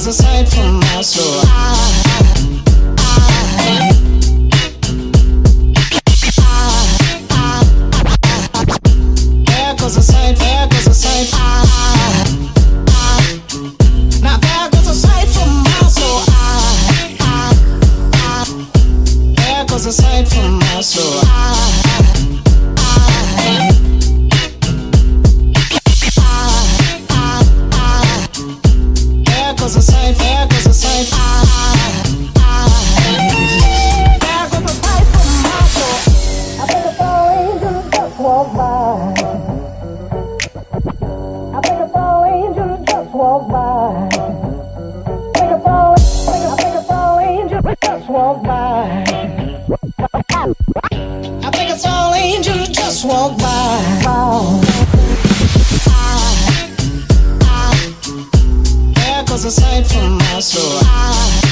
goes a sight from my soul. There goes a sight, there goes a I think a tall angel just by. I think a tall angel just by. Think just by. I think it's all angels just walk by. There goes a sight from my soul.